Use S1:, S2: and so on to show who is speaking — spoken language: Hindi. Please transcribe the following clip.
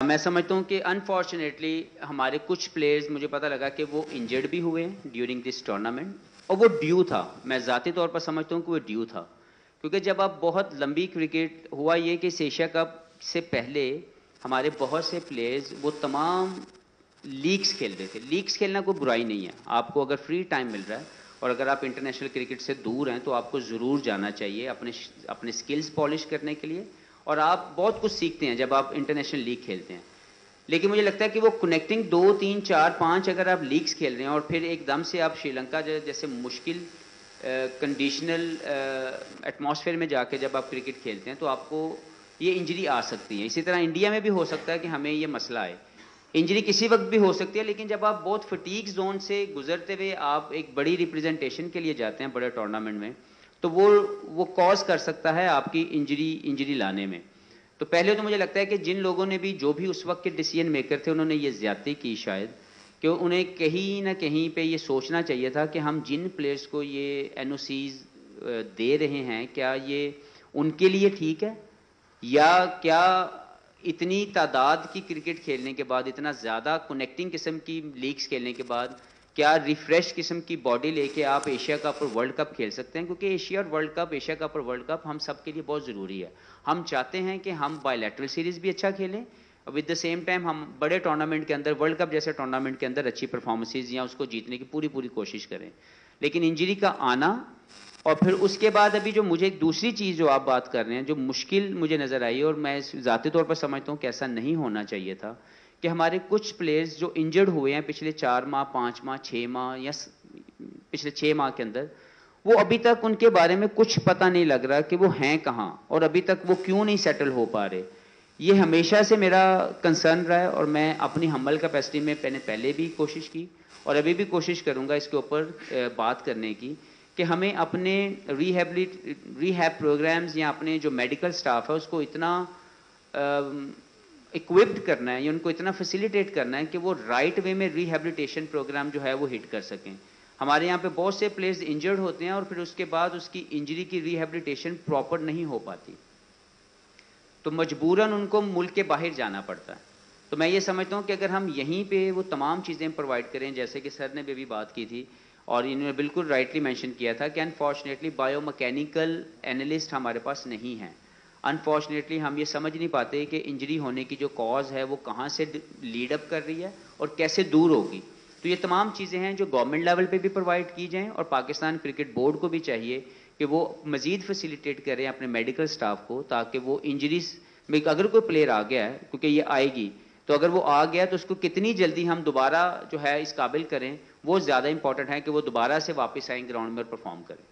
S1: मैं समझता हूँ कि अनफॉर्चुनेटली हमारे कुछ प्लेयर्स मुझे पता लगा कि वो इंजर्ड भी हुए ड्यूरिंग दिस टूर्नामेंट और वो ड्यू था। मैं ज़ाती तौर पर समझता हूँ कि वो ड्यू था। क्योंकि जब आप बहुत लंबी क्रिकेट हुआ ये कि एशिया कप से पहले हमारे बहुत से प्लेयर्स वो तमाम लीग्स खेल रहे थे। लीग्स खेलना कोई बुराई नहीं है। आपको अगर फ्री टाइम मिल रहा है और अगर आप इंटरनेशनल क्रिकेट से दूर हैं तो आपको ज़रूर जाना चाहिए अपने अपने स्किल्स पॉलिश करने के लिए। और आप बहुत कुछ सीखते हैं जब आप इंटरनेशनल लीग खेलते हैं। लेकिन मुझे लगता है कि वो कनेक्टिंग दो, तीन, चार, पाँच अगर आप लीग्स खेल रहे हैं और फिर एकदम से आप श्रीलंका जैसे मुश्किल कंडीशनल एटमॉस्फेयर में जाके जब आप क्रिकेट खेलते हैं तो आपको ये इंजरी आ सकती है। इसी तरह इंडिया में भी हो सकता है कि हमें ये मसला आए। इंजरी किसी वक्त भी हो सकती है, लेकिन जब आप बहुत फटीक जोन से गुजरते हुए आप एक बड़ी रिप्रेजेंटेशन के लिए जाते हैं बड़े टूर्नामेंट में तो वो वो कॉज कर सकता है आपकी इंजरी इंजरी लाने में। तो पहले तो मुझे लगता है कि जिन लोगों ने भी जो भी उस वक्त के डिसीज़न मेकर थे, उन्होंने ये ज़्यादा की शायद, कि उन्हें कहीं ना कहीं पे ये सोचना चाहिए था कि हम जिन प्लेयर्स को ये एन दे रहे हैं, क्या ये उनके लिए ठीक है? या क्या इतनी तादाद की क्रिकेट खेलने के बाद, इतना ज़्यादा कनेक्टिंग किस्म की लीग्स खेलने के बाद क्या रिफ्रेश किस्म की बॉडी लेके आप एशिया कप और वर्ल्ड कप खेल सकते हैं? क्योंकि एशिया और वर्ल्ड कप, एशिया कप और वर्ल्ड कप हम सबके लिए बहुत ज़रूरी है। हम चाहते हैं कि हम बायोलेट्रल सीरीज़ भी अच्छा खेलें और विद द सेम टाइम हम बड़े टूर्नामेंट के अंदर वर्ल्ड कप जैसे टूर्नामेंट के अंदर अच्छी परफॉर्मेंसेज या उसको जीतने की पूरी पूरी कोशिश करें। लेकिन इंजरी का आना और फिर उसके बाद अभी जो मुझे दूसरी चीज़ जो आप बात कर रहे हैं, जो मुश्किल मुझे नज़र आई और मैं ज़ाती तौर पर समझता हूँ कि ऐसा नहीं होना चाहिए था कि हमारे कुछ प्लेयर्स जो इंजर्ड हुए हैं पिछले चार माह, पाँच माह छः माह या पिछले छः माह के अंदर, वो अभी तक उनके बारे में कुछ पता नहीं लग रहा कि वो हैं कहाँ और अभी तक वो क्यों नहीं सेटल हो पा रहे। ये हमेशा से मेरा कंसर्न रहा है और मैं अपनी हमल कैपेसिटी में मैंने पहले भी कोशिश की और अभी भी कोशिश करूँगा इसके ऊपर बात करने की कि हमें अपने रिहेबिलिट रिहैब प्रोग्राम्स या अपने जो मेडिकल स्टाफ है उसको इतना इक्विप्ड करना है, या उनको इतना फैसिलिटेट करना है कि वो राइट right वे में रिहेबिलिटेशन प्रोग्राम जो है वो हिट कर सकें। हमारे यहाँ पे बहुत से प्लेयर्स इंजर्ड होते हैं और फिर उसके बाद उसकी इंजरी की रिहेबिलिटेशन प्रॉपर नहीं हो पाती। तो मजबूरन उनको मुल्क के बाहर जाना पड़ता है। तो मैं ये समझता हूँ कि अगर हम यहीं पे वो तमाम चीज़ें प्रोवाइड करें, जैसे कि सर ने भी अभी बात की थी और इन्होंने बिल्कुल राइटली मेंशन किया था कि अनफॉर्चुनेटली बायोमैकेनिकल एनालिस्ट हमारे पास नहीं है। अनफॉर्चुनेटली हम ये समझ नहीं पाते कि इंजरी होने की जो कॉज है, वो कहाँ से लीड अप कर रही है और कैसे दूर होगी। तो ये तमाम चीज़ें हैं जो गवर्नमेंट लेवल पे भी प्रोवाइड की जाएँ और पाकिस्तान क्रिकेट बोर्ड को भी चाहिए कि वो मजीद फैसिलिटेट करें अपने मेडिकल स्टाफ को ताकि वो इंजरीज में अगर कोई प्लेयर आ गया है, क्योंकि ये आएगी तो अगर वो आ गया तो उसको कितनी जल्दी हम दोबारा जो है इस काबिल करें, वो ज़्यादा इंपॉर्टेंट है कि वो दोबारा से वापस आए ग्राउंड में परफॉर्म करें।